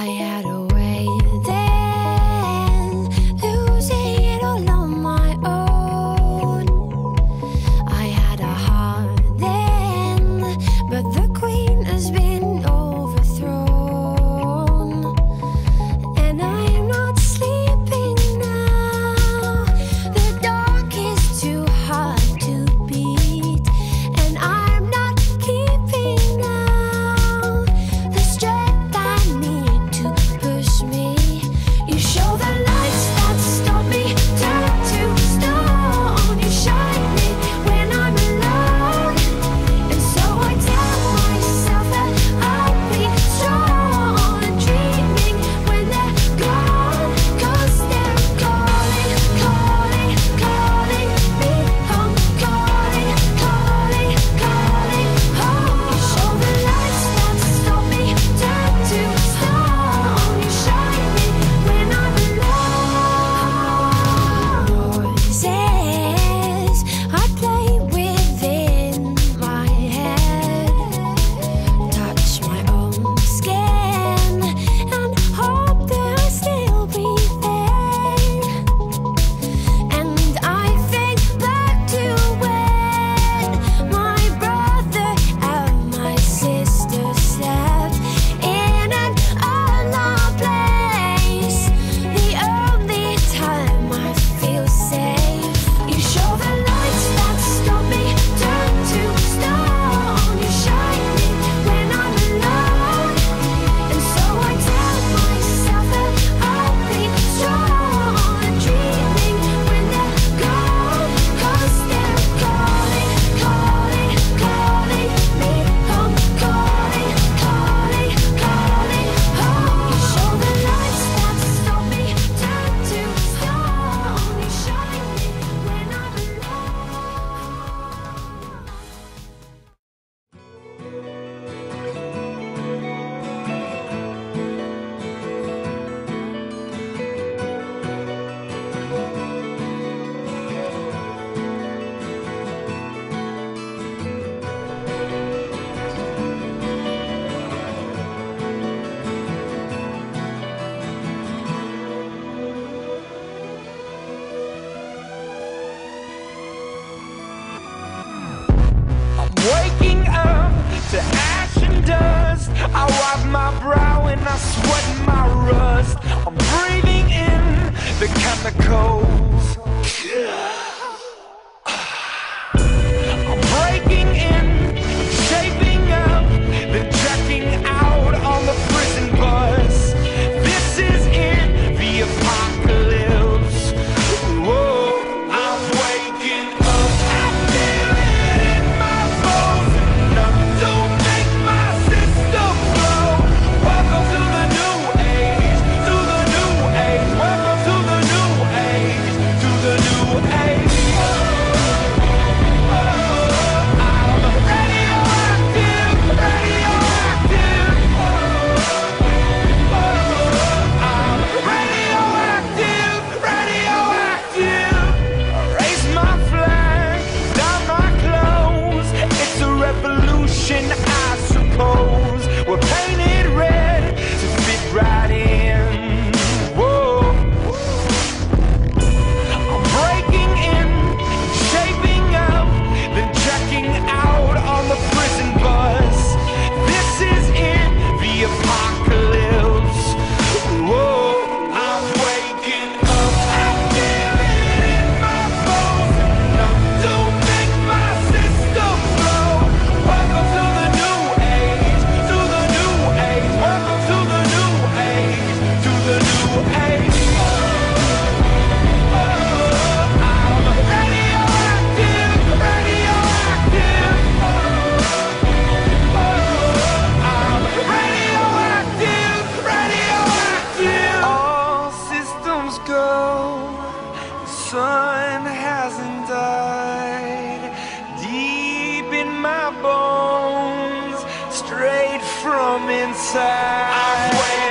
I had a dust I wipe my brow and I sweat my rust I'm breathing in the chemicals yeah. from inside.